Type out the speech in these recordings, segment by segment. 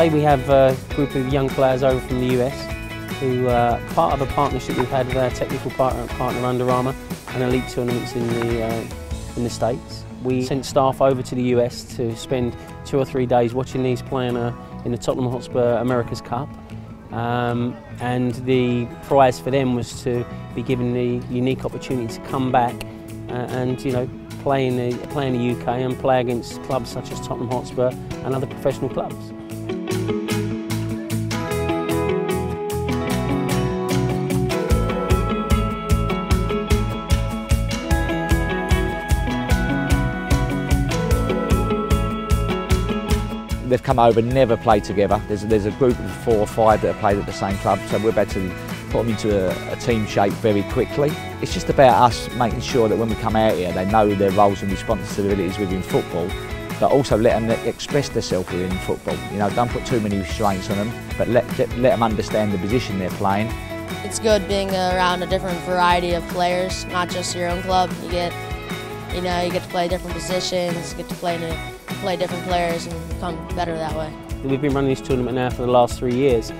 today we have a group of young players over from the US who are part of a partnership we've had with our technical partner, partner Under Armour and elite tournaments in the, uh, in the States. We sent staff over to the US to spend two or three days watching these playing uh, in the Tottenham Hotspur America's Cup. Um, and the prize for them was to be given the unique opportunity to come back uh, and you know play in, the, play in the UK and play against clubs such as Tottenham Hotspur and other professional clubs. They've come over, never played together. There's, there's a group of four or five that have played at the same club, so we're about to put them into a, a, team shape very quickly. It's just about us making sure that when we come out here, they know their roles and responsibilities within football, but also let them express themselves within football. You know, don't put too many restraints on them, but let, let, let them understand the position they're playing. It's good being around a different variety of players, not just your own club. You get, you know, you get to play different positions, get to play a play different players and become better that way. We've been running this tournament now for the last three years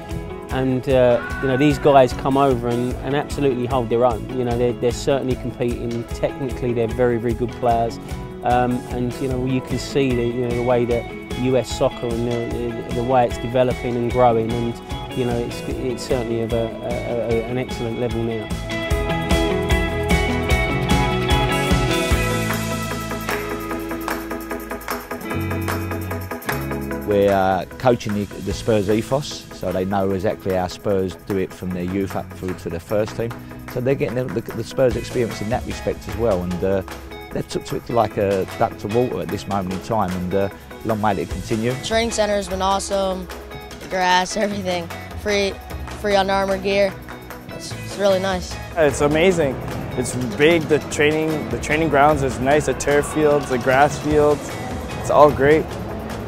and uh, you know these guys come over and, and absolutely hold their own. You know they're, they're certainly competing. Technically, they're very very good players, um, and you know you can see the you know the way that US soccer and the, the, way it's developing and growing, and you know it's it's certainly of a, a, a, an excellent level now. We're uh, coaching the, the, Spurs ethos, so they know exactly how Spurs do it from their youth up through to the first team. So they're getting the, the, the Spurs experience in that respect as well, and uh, they took to it like a duck to water at this moment in time, and uh, long may it continue. Training center has been awesome, the grass, everything, free, free Under Armour gear. It's, it's really nice. It's amazing. It's big. The training, the training grounds is nice. The turf fields, the grass fields, it's all great.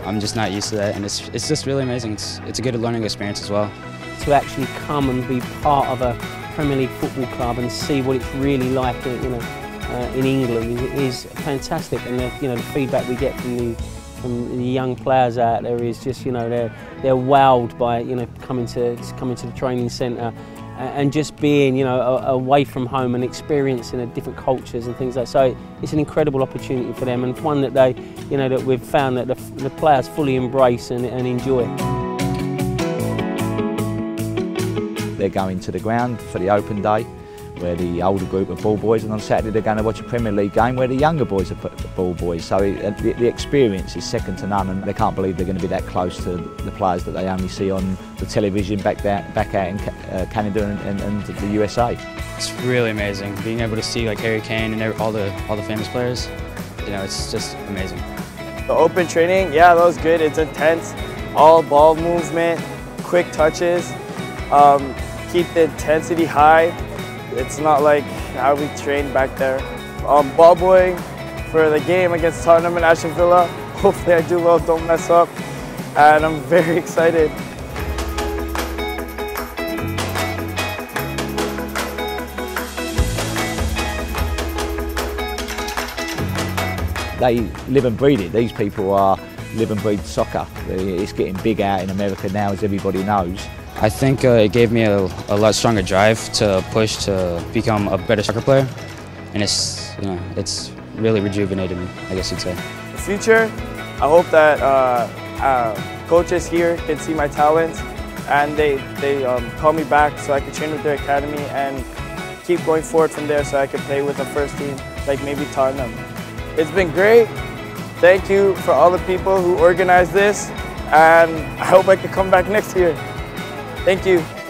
I'm just not used to that, and it's, it's just really amazing. It's, it's a good learning experience as well. To actually come and be part of a Premier League football club and see what it's really like, you know, uh, in England is fantastic, and the, you know the feedback we get from the from the young players out there is just you know they're they're wowed by you know coming to coming to the training centre and just being, you know, away from home and experiencing different cultures and things like that. So it's an incredible opportunity for them and one that they, you know, that we've found that the, the players fully embrace and, and enjoy. They're going to the ground for the open day where the older group are ball boys, and on Saturday they're going to watch a Premier League game where the younger boys are ball boys. So it, the, the, experience is second to none, and they can't believe they're going to be that close to the players that they only see on the television back there, back out in uh, Canada and, and, and, the USA. It's really amazing being able to see like Harry Kane and all the all the famous players. You know, it's just amazing. The open training, yeah, that was good. It's intense, all ball movement, quick touches. Um, keep the intensity high it's not like how we trained back there. Um, ball boying for the game against Tottenham and Aston Villa. Hopefully I do well, don't mess up. And I'm very excited. They live and breathe it. These people are live and breathe soccer. It's getting big out in America now, as everybody knows. I think uh, it gave me a, a, lot stronger drive to push to become a better soccer player, and it's you know it's really rejuvenated me. I guess you'd say. The future, I hope that uh, uh, coaches here can see my talents, and they they um, call me back so I can train with their academy and keep going forward from there so I can play with the first team, like maybe Tottenham. It's been great. Thank you for all the people who organized this, and I hope I can come back next year. Thank you.